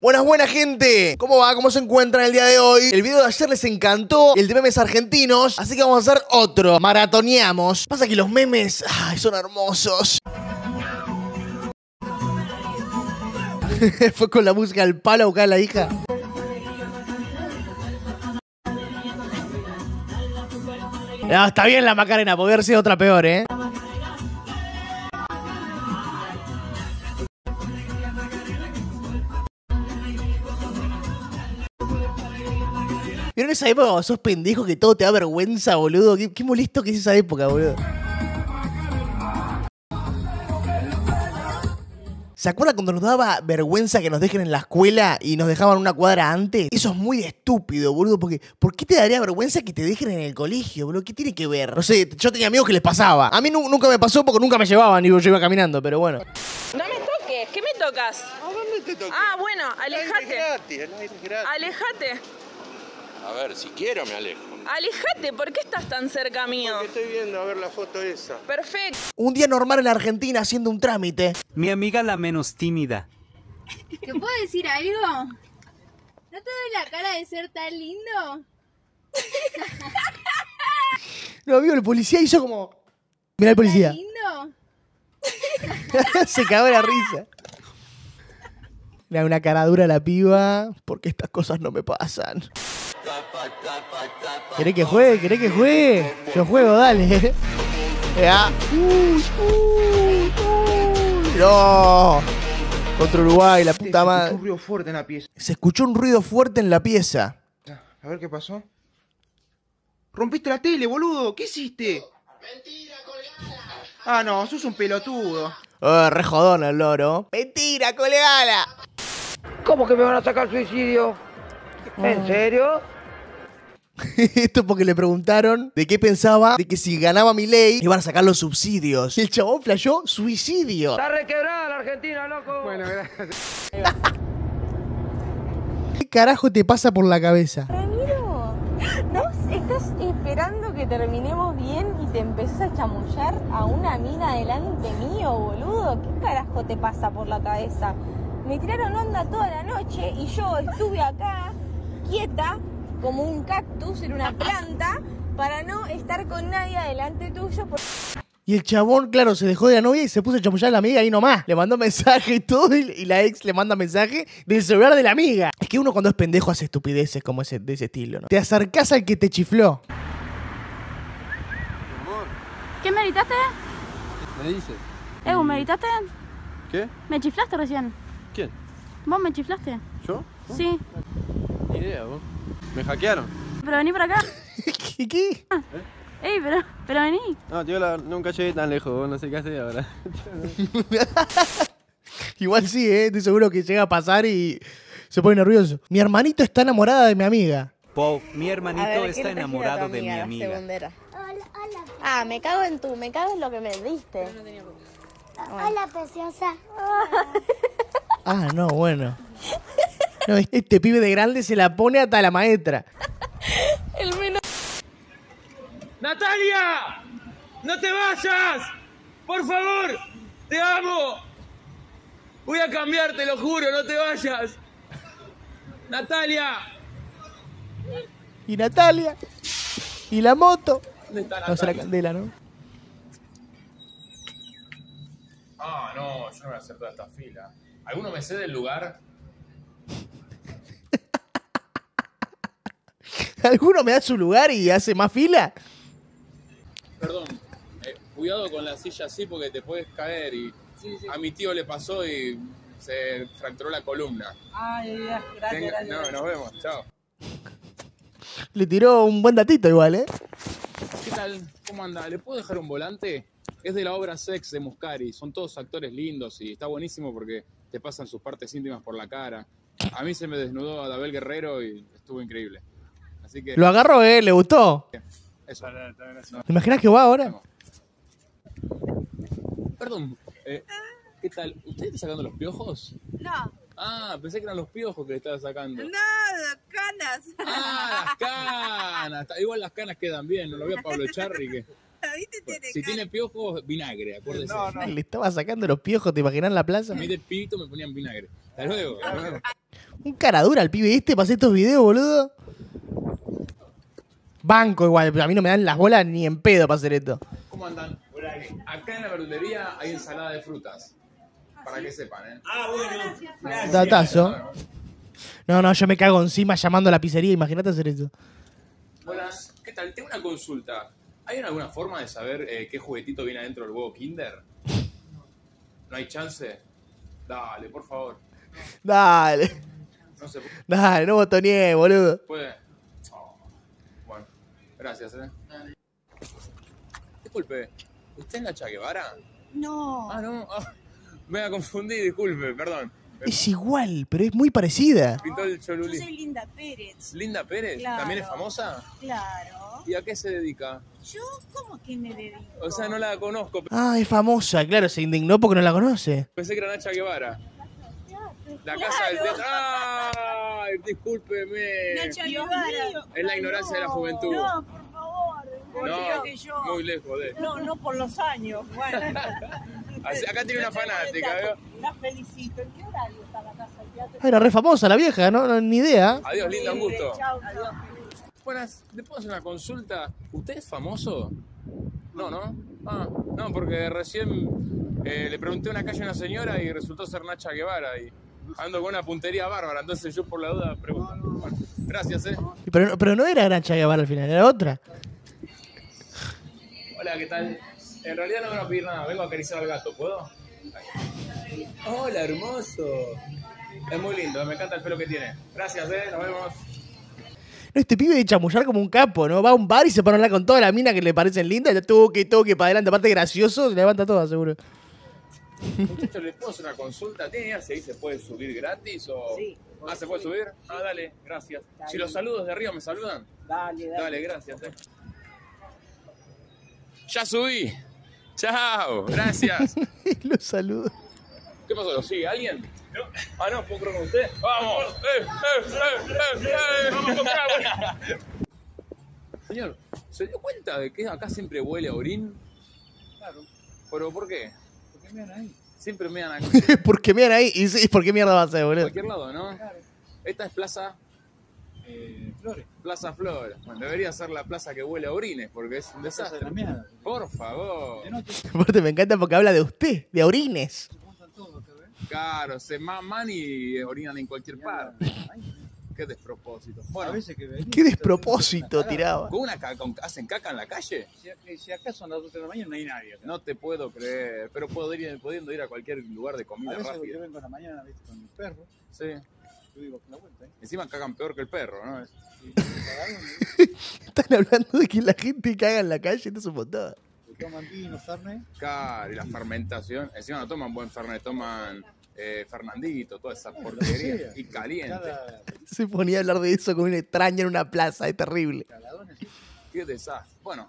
Buenas, buenas gente. ¿Cómo va? ¿Cómo se encuentran el día de hoy? El video de ayer les encantó, el de memes argentinos, así que vamos a hacer otro. Maratoneamos. Pasa que los memes, ay, son hermosos. Fue con la música al palo a buscar a la hija. No, está bien la Macarena, podría haber sido otra peor, ¿eh? ¿Vieron esa época cuando sos pendejo que todo te da vergüenza, boludo? Qué, qué molesto que es esa época, boludo. ¿Se acuerdan cuando nos daba vergüenza que nos dejen en la escuela y nos dejaban una cuadra antes? Eso es muy estúpido, boludo, porque ¿por qué te daría vergüenza que te dejen en el colegio, boludo? ¿Qué tiene que ver? No sé, yo tenía amigos que les pasaba. A mí nu- nunca me pasó porque nunca me llevaban y yo iba caminando, pero bueno. No me toques, ¿qué me tocas? ¿A dónde te toqué? Ah, bueno, El aire es alejate. gratis, el aire es gratis. Alejate, A ver, si quiero me alejo. alejate, ¿por qué estás tan cerca mío? Porque estoy viendo a ver la foto esa. Perfecto. Un día normal en la Argentina haciendo un trámite. Mi amiga la menos tímida. ¿Te puedo decir algo? ¿No te doy la cara de ser tan lindo? No, amigo, el policía hizo como... Mira el policía. ¿Tan lindo? Se cagó la risa. Mira, una cara dura la piba, porque estas cosas no me pasan. ¿Querés que juegue? ¿Querés que juegue? Yo juego, dale. Ya. Uy, uy, uy. No. Contra Uruguay, la puta un madre. ruido fuerte en la pieza. Se escuchó un ruido fuerte en la pieza. A ver qué pasó. Rompiste la tele, boludo. ¿Qué hiciste? Mentira, colgala. Ah, no, sos un pelotudo. Oh, re jodón el loro. Mentira, colegala. ¿Cómo que me van a sacar suicidio? ¿En serio? Esto porque le preguntaron de qué pensaba de que si ganaba mi ley iban a sacar los subsidios. Y el chabón flashó suicidio. Está requebrada la Argentina, loco. Bueno, ¿Qué carajo te pasa por la cabeza? Ramiro, ¿no estás esperando que terminemos bien y te empezás a chamullar a una mina delante mío, boludo? ¿Qué carajo te pasa por la cabeza? Me tiraron onda toda la noche y yo estuve acá, quieta, como un cactus en una planta, para no estar con nadie adelante tuyo. por- Y el chabón, claro, se dejó de la novia y se puso a chamullar a la amiga ahí nomás. Le mandó mensaje y todo, y, la ex le manda mensaje del celular de la amiga. Es que uno cuando es pendejo hace estupideces como ese, de ese estilo, ¿no? Te acercás al que te chifló. ¿Qué meditaste? Me dice. ¿Eh, meditaste? ¿Qué? ¿Me chiflaste recién? ¿Quién? ¿Vos me chiflaste? ¿Yo? Sí. Ni idea, vos. Me hackearon. Pero vení para acá. ¿Qué? qué? Ey, pero, pero vení. No, tío, la- nunca llegué tan lejos, no sé qué hacer ahora. Igual sí, ¿eh? Estoy seguro que llega a pasar y se pone nervioso. Mi hermanito está enamorada de mi amiga. Pau, mi hermanito está enamorado de mi amiga. Ah, me cago en tú, me cago en lo que me diste. Hola, preciosa. Ah, no, bueno. No, este pibe de grande se la pone hasta la maestra. El menos. ¡Natalia! ¡No te vayas! ¡Por favor! ¡Te amo! Voy a cambiar, te lo juro, no te vayas. ¡Natalia! Y Natalia. Y la moto. ¿Dónde está No se la Natalia? candela, ¿no? Ah, no, yo no voy a hacer toda esta fila. ¿Alguno me cede el lugar? ¿Alguno me da su lugar y hace más fila? Perdón, eh, cuidado con la silla así porque te puedes caer y a mi tío le pasó y se fracturó la columna. Ay, gracias, Tenga- no, nos vemos, chao. Le tiró un buen datito igual, ¿eh? ¿Qué tal? ¿Cómo anda? ¿Le puedo dejar un volante? Es de la obra Sex de Muscari. Son todos actores lindos y está buenísimo porque te pasan sus partes íntimas por la cara. A mí se me desnudó a Dabel Guerrero y estuvo increíble. Así que Lo agarró, ¿eh? Le gustó. eso. ¿Te imaginas que va ahora? Perdón, eh, ¿qué tal? ¿Usted está sacando los piojos? No, Ah, pensé que eran los piojos que le estaba sacando. nada, canas. Ah, las canas. Igual las canas quedan bien, no lo veo a Pablo Charri que si tiene piojos, vinagre, acuérdese. Le estaba sacando los piojos, ¿te imaginas en la plaza? A mí de pito me ponían vinagre. Hasta luego. hasta luego. Un cara dura el pibe este para hacer estos videos, boludo. Banco igual, pero a mí no me dan las bolas ni en pedo para hacer esto. ¿Cómo andan? Acá en la verdulería hay ensalada de frutas. Para que sepan, ¿eh? Ah, bueno. Datazo. No, no, yo me cago encima llamando a la pizzería, imagínate hacer eso. Buenas, ¿qué tal? Tengo una consulta. ¿Hay alguna forma de saber eh, qué juguetito viene adentro del huevo Kinder? ¿No hay chance? Dale, por favor. Dale, No se dale, no botoneé, boludo. puede. Gracias, ¿eh? Disculpe, ¿usted es la Che Guevara? No. Ah, no. ah, me la confundí, disculpe, perdón. Es igual, pero es muy parecida. Pintó el Yo cholulí. soy Linda Pérez. Linda Pérez, Claro. ¿también es famosa? Claro. ¿Y a qué se dedica? ¿Yo cómo que me dedico? O sea, no la conozco. Ah, es famosa, claro, se indignó porque no la conoce. Pensé que era Nacha Guevara. La casa del teatro. ¡Ay! Discúlpeme. Nacha Guevara. Es la ignorancia de la juventud. No, por favor. No, que yo. muy lejos de. No, no por los años. Bueno. Así- Acá tiene una fanática, ¿veo? La felicito. ¿En qué horario está la casa del teatro? Ah, era re famosa la vieja, ¿no? no ni idea. Adiós, linda, un gusto. Chao, adiós. Buenas, ¿le puedo hacer una consulta? ¿Usted es famoso? No, ¿no? Ah, no, porque recién eh, le pregunté a una calle a una señora y resultó ser Nacha Guevara y ando con una puntería bárbara, entonces yo por la duda pregunto. Bueno, gracias, ¿eh? Pero, pero no era Gran Guevara al final, era otra. Hola, ¿qué tal? En realidad no vengo a pedir nada, vengo a acariciar al gato, ¿puedo? Hola, hermoso. Es muy lindo, me encanta el pelo que tiene. Gracias, ¿eh? Nos vemos. No, este pibe de chamullar como un capo, ¿no? Va a un bar y se pone a hablar con toda la mina que le parecen lindas, ya toque, toque para adelante, aparte gracioso, se levanta toda, seguro. Muchachos, ¿le puedo hacer una consulta? ¿Tiene idea si ahí se puede subir gratis o...? Sí. Ah, ¿se puede subir? Ah, dale, gracias. Si los saludos de arriba me saludan. Dale, dale. Dale, gracias, eh. Ya subí. Chao, gracias. Los saludo. ¿Qué pasó? ¿Lo sigue alguien? Ah, no, ¿puedo creer con usted? ¡Vamos! ¡Eh, eh, eh, eh, eh! ¡Vamos a! Señor, ¿se dio cuenta de que acá siempre huele a orín? Claro, ¿Pero por qué? Porque me ahí. Siempre me dan a ¿Por qué miran ahí? ¿Y sí, por qué mierda va a ser, boludo? cualquier lado, ¿no? Esta es Plaza Eh, Flores, Plaza Flor. Bueno, debería ser la plaza que huele a orines, porque es un casa de desastre. la mierda. Por favor. Aparte me encanta porque habla de usted, de orines. acá. Claro, se maman y orinan en cualquier parte. Qué despropósito. A Bueno, veces que venís, Qué despropósito tiraba. ¿con una ca- con- ¿hacen caca en la calle? Si, si acá son las 12 de la mañana no hay nadie acá. No te puedo creer, pero podría, pudiendo ir a cualquier lugar de a comida veces yo rápida. vengo en la mañana ¿viste? con mi perro, Sí. yo con la vuelta, ¿eh? Encima cagan peor que el perro, ¿no? Están hablando de que la gente caga en la calle, esto es un montón. Toman vino, carne, Claro, y la fermentación. Encima no toman buen fernet, toman eh, Fernandito, toda esa porquería. Y caliente. cada Se ponía a hablar de eso con un extraño en una plaza, es terrible. Qué desastre. Bueno,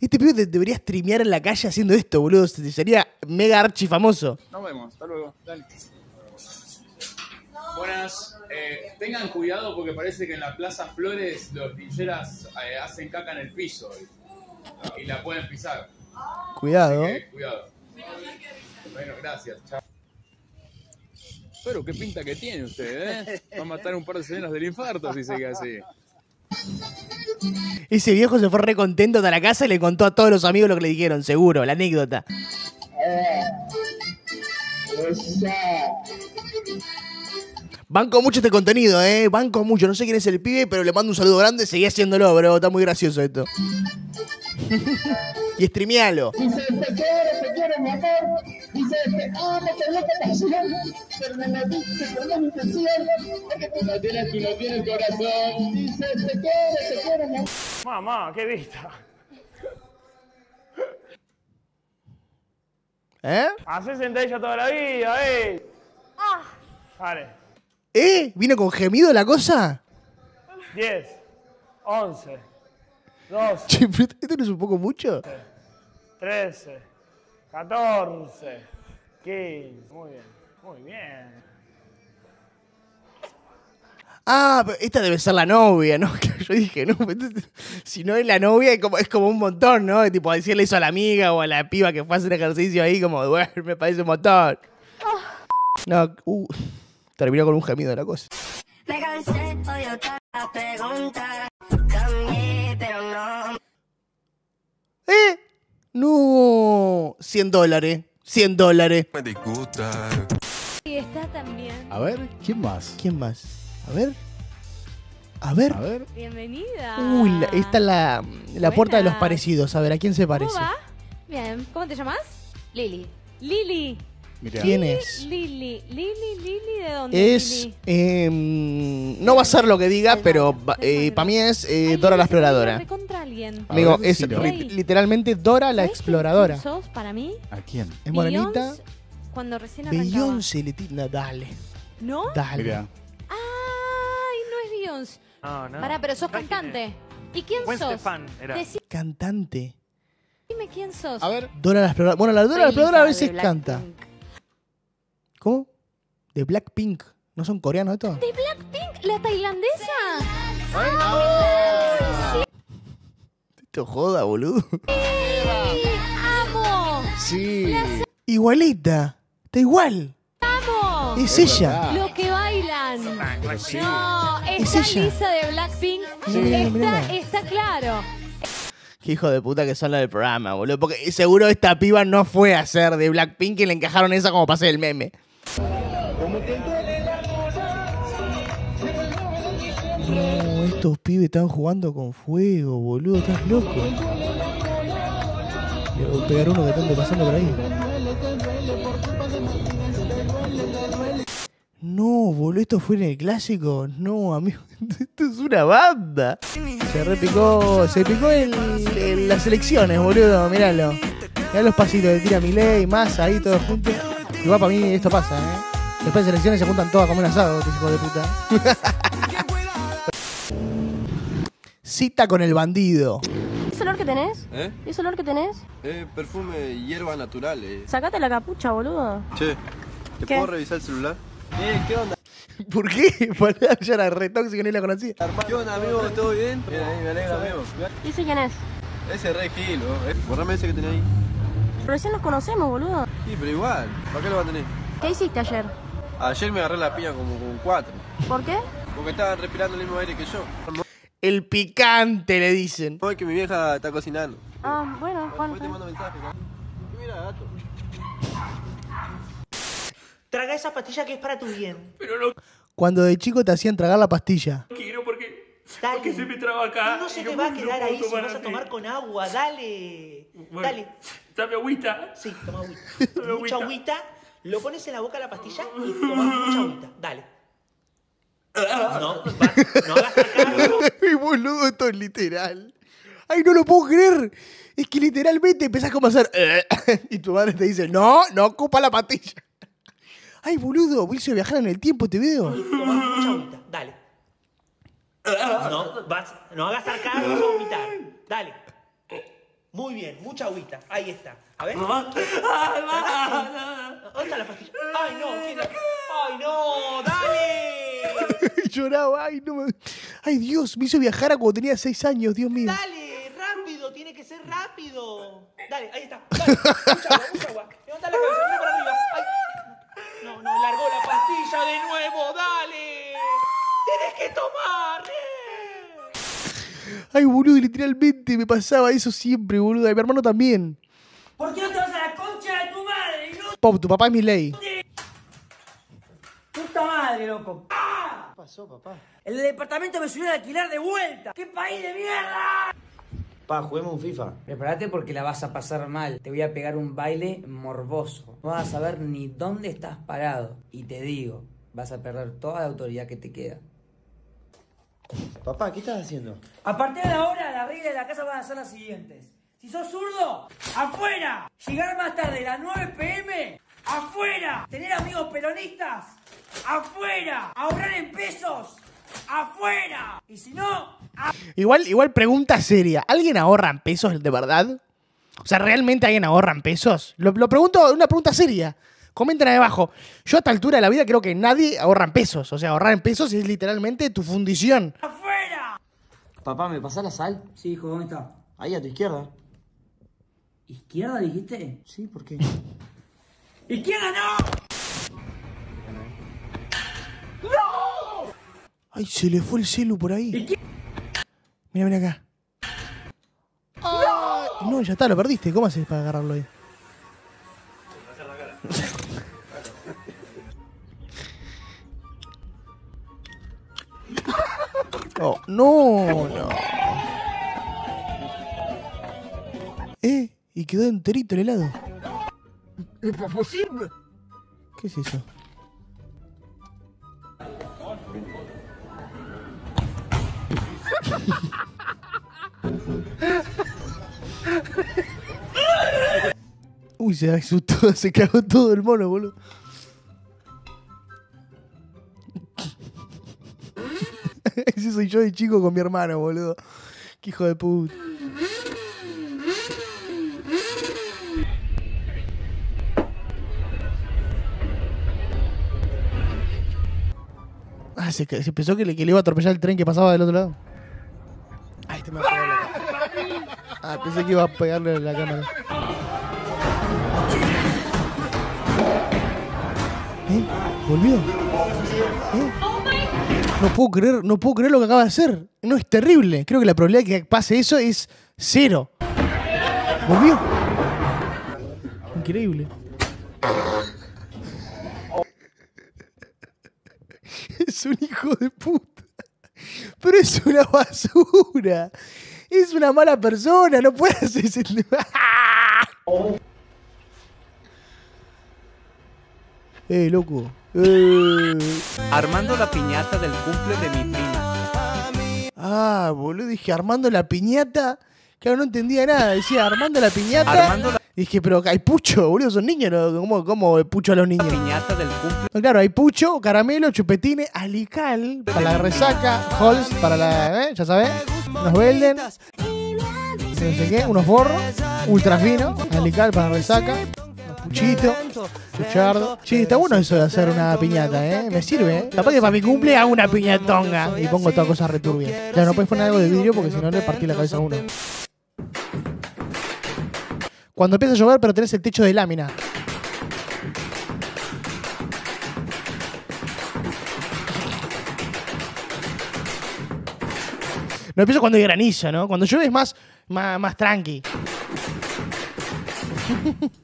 Este pibe de- debería streamear en la calle haciendo esto, boludo. Sería mega archi famoso. nos vemos. Hasta luego. Dale. Buenas. Eh, tengan cuidado porque parece que en la Plaza Flores los pincheras eh, hacen caca en el piso y, y la pueden pisar. Cuidado. Que, cuidado. Bueno, gracias. Chao. Pero qué pinta que tiene usted, ¿eh? Va a matar un par de señoras del infarto si sigue así. Ese viejo se fue re contento de la casa y le contó a todos los amigos lo que le dijeron, seguro, la anécdota. Banco mucho este contenido, eh. Banco mucho. No sé quién es el pibe, pero le mando un saludo grande. Seguí haciéndolo, bro. Está muy gracioso esto. y streamealo. Dice, te quiero, te quiero, mi amor. Dice, te amo, te amo, te pasión. Pero me lo dices con la intención. Porque tú no tienes, tú no tienes corazón. Dice, te quiero, te quiero, mi amor. Mamá, qué vista. ¿Eh? Haces sentadilla toda la vida, eh. Vale. ¿Eh? ¿Vino con gemido la cosa? 10, 11, 12, Che, ¿Esto no es un poco mucho? 13, 14, 15. Muy bien, muy bien. Ah, pero esta debe ser la novia, ¿no? Que Yo dije, no, entonces, si no es la novia, es como, es como un montón, ¿no? Tipo, decirle eso a la amiga o a la piba que fue a hacer ejercicio ahí, como, bueno, me parece un montón. No, uh, terminó con un gemido la cosa. Me cansé, odio todas las preguntas. Cambié, pero no. ¿Eh? No. 100 dólares. 100 dólares. Me disgusta. Y está también. A ver, ¿quién más? ¿Quién más? A ver. A ver. A ver. Bienvenida. Uy, la- esta es la, la puerta de los Buenas. parecidos. A ver, ¿a quién se parece? ¿Cómo va? Bien. ¿Cómo te llamas? Lili. Lili. ¿Quién es? Lili. Lili, Lili, ¿de dónde? Es. Lili? em, no va a ser lo que diga, pero para mí es eh, Dora la exploradora. Recontra alguien. Amigo, ver, es decilo. ri- literalmente Dora la exploradora. ¿Quién sos para mí? ¿A quién? Es morenita. Beyoncé, Cuando recién arrancaba. Beyoncé le tira. Dale. ¿No? Dale. Mira. Ay, no es Beyoncé. No, no. Pará, pero sos cantante. ¿Y quién Gwen sos? Stefani era. Decime Cantante. quién sos. A ver. Dora la exploradora. Bueno, la Dora la exploradora a veces canta. ¿Cómo? De Blackpink. ¿No son coreanos estos? ¿De Blackpink? ¿La tailandesa? Esto joda, boludo. ¡Amo! Sí. Igualita. Está igual. ¡Amo! Es ella. Lo que bailan. No, Es está ella. Lisa de Blackpink. Sí, está, está claro. Qué hijo de puta que son la del programa, boludo. Porque seguro esta piba no fue a ser de Blackpink y le encajaron esa como pase del meme. No, estos pibes están jugando con fuego, boludo. Estás loco. Le voy a pegar uno que están pasando por ahí. No, boludo, esto fue en el clásico. No, amigo, esto es una banda. Se repicó, se picó el- las elecciones, boludo, míralo. Mirá los pasitos de tira Milei, masa ahí todos juntos. Igual para mí esto pasa, ¿eh? Después de elecciones se juntan todos a comer asado, estos hijos de puta. Cita con el bandido. ¿Ese olor que tenés? ¿Eh? ¿Ese olor que tenés? Eh, perfume y hierbas naturales. Sacate la capucha, boludo. Che, ¿te ¿Qué? puedo revisar el celular? Eh, ¿qué onda? ¿Por qué? Yo era re tóxico y no la conocía. ¿Qué onda, amigo? ¿Todo bien? Bien, ahí, me alegra, amigo. ¿Y ese quién es? Ese es re Gil. Eh, Borrame ese que tenés ahí. Recién nos conocemos, boludo. Sí, pero igual. ¿Para qué lo va a tener? ¿Qué hiciste ayer? Ayer me agarré la piña como con cuatro. ¿Por qué? Porque estaban respirando el mismo aire que yo. El picante, le dicen. No, es que mi vieja está cocinando. Ah, bueno, Juan. Después te mando mensaje, ¿no? Mira, gato. Traga esa pastilla que es para tu bien. Pero no Cuando de chico te hacían tragar la pastilla. quiero porque, Dale. porque se me traba acá. No se te va a quedar ahí si vas a tomar con agua. Dale. Bueno, Dale. Dame agüita. Sí, toma agüita. Dame mucha agüita. agüita. Lo pones en la boca la pastilla y tomas mucha agüita. Dale. No, va- no hagas acá. Ay, boludo, esto es literal. Ay, no lo puedo creer. Es que literalmente empezás como a hacer. "Eh", y tu madre te dice, no, no ocupa la pastilla. Ay, boludo, Wilson viajar en el tiempo, te veo. Tomás mucha agüita. Dale. No, vas, no hagas arcar, vas a vomitar. Dale. Muy bien, mucha agüita. Ahí está. A ver. ¿Dónde está la pastilla? Ay, no, ¿quién la- Ay, no, dale. Lloraba, ay, no me... Ay, Dios, me hizo viajar a cuando tenía seis años, Dios mío. Dale, rápido, tiene que ser rápido. Dale, ahí está. Dale, mucha agua, mucha agua. Levanta la cabeza, mira para arriba. Ay. No, no, largó la pastilla de nuevo, dale. Tienes que tomar. Ay, boludo, literalmente me pasaba eso siempre, boludo. Y mi hermano también. ¿Por qué no te vas a la concha de tu madre? no- Pop, tu papá es mi ley. Puta madre, loco. ¿Qué pasó, papá? El departamento me subió a alquilar de vuelta. ¡Qué país de mierda! Pa, juguemos un FIFA. Prepárate porque la vas a pasar mal. Te voy a pegar un baile morboso. No vas a saber ni dónde estás parado. Y te digo, vas a perder toda la autoridad que te queda. Papá, ¿qué estás haciendo? A partir de ahora, las reglas de la casa van a ser las siguientes. Si sos zurdo, afuera. Llegar más tarde, a las 9 pm, afuera. Tener amigos peronistas, afuera. Ahorrar en pesos, afuera. Y si no, Igual, igual pregunta seria. ¿Alguien ahorra en pesos de verdad? O sea, ¿realmente alguien ahorra en pesos? Lo, lo pregunto, una pregunta seria. Comenten ahí abajo. Yo a esta altura de la vida creo que nadie ahorra en pesos. O sea, ahorrar en pesos es literalmente tu fundición. Papá, ¿me pasás la sal? Sí, hijo, ¿dónde está? Ahí a tu izquierda. ¿Izquierda dijiste? Sí, ¿por qué? ¡Izquierda no! Ay, se le fue el celu por ahí. Mira, mira acá. Ay, no, ya está, lo perdiste. ¿Cómo haces para agarrarlo ahí? No, no. Eh, y quedó enterito el helado. ¿Es posible? ¿Qué es eso? Uy, se asustó, se cagó todo el mono, boludo. Ese soy yo de chico con mi hermano, boludo. Qué hijo de puta. Ah, se, se pensó que le, que iba a atropellar el tren que pasaba del otro lado. Ay, este me va a pegar la. Ah, pensé que iba a pegarle la cámara. ¿Eh? ¿Volvió? ¿Eh? No puedo creer, no puedo creer lo que acaba de hacer. No, es terrible. Creo que la probabilidad de que pase eso es cero. ¿Volvió? Increíble. Es un hijo de puta. Pero es una basura. Es una mala persona. No puede hacer ese... Eh, loco. Eh. Armando la piñata del cumple de mi prima. Ah, boludo, dije Armando la piñata. Claro, no entendía nada. Decía Armando la piñata. Armando la- Dije, pero hay pucho, boludo, son niños, ¿no? ¿Cómo, cómo pucho a los niños? Piñata del cumple. No, claro, hay pucho, caramelo, chupetines, alical para la resaca, Halls para la, ¿eh? Ya sabes, unos Belden, no sé qué, unos borros, ultra fino, alical para la resaca, unos puchitos, chuchardo. Che, está bueno eso de hacer una piñata, ¿eh? Me sirve, ¿eh? Capaz que para mi cumple hago una piñatonga y pongo toda cosa returbia. Claro, no puedes poner algo de vidrio porque si no le partí la cabeza a uno. Cuando empieza a llover pero tenés el techo de lámina. No empiezo cuando hay granizo, ¿no? Cuando llueve es más, más, más tranqui.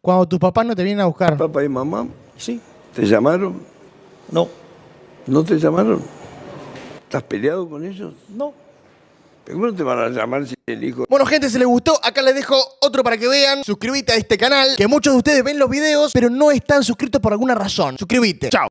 Cuando tus papás no te vienen a buscar. ¿Papá y mamá? Sí. ¿Te llamaron? No. ¿No te llamaron? ¿Estás peleado con ellos? No. ¿Cómo no te van a llamar si el hijo... Bueno, gente, si les gustó, acá les dejo otro para que vean. Suscríbete a este canal, que muchos de ustedes ven los videos, pero no están suscritos por alguna razón. Suscríbete. Chao.